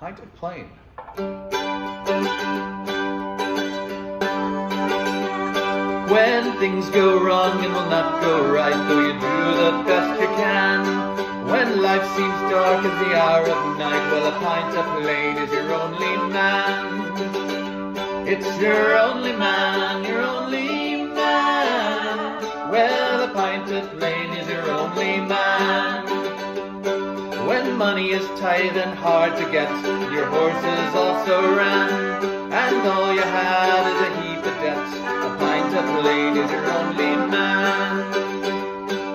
Pint of Plain. When things go wrong and will not go right, though you do the best you can. When life seems dark as the hour of night, well, a pint of plain is your only man. It's your only man, your only man. Well, a pint of plain is your only man. Money is tight and hard to get, your horses also ran, and all you have is a heap of debt. A pint of plain is your only man.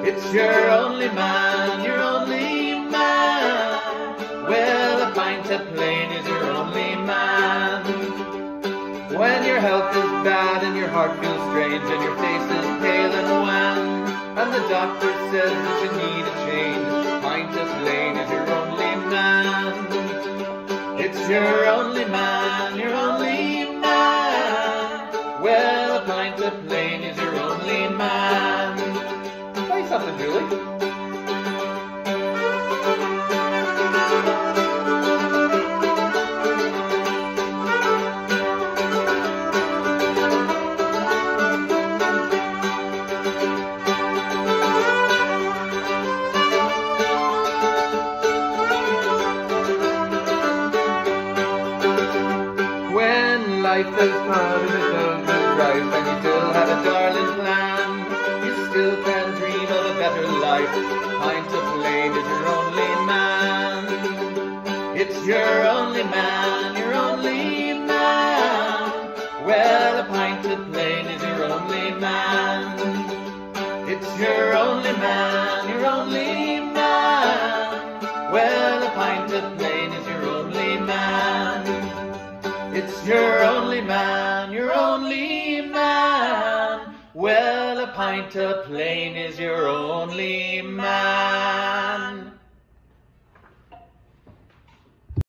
It's your only man, your only man. Well, a pint of plain is your only man. When your health is bad and your heart feels strange and your face is pale and wan, and the doctor says that you need a change, of plain is your only man. It's your only man, your only man. Well, a pint When life hard and the dog is rife and you still have a darling plan, you still can dream of a better life. Pint of plain is your only man. It's your only man, your only man. Well, a pint of plain is your only man. It's your only man, your only man. Well, a pint of plain is your only man. It's your only man, your only man. Well, a pint of plain is your only man.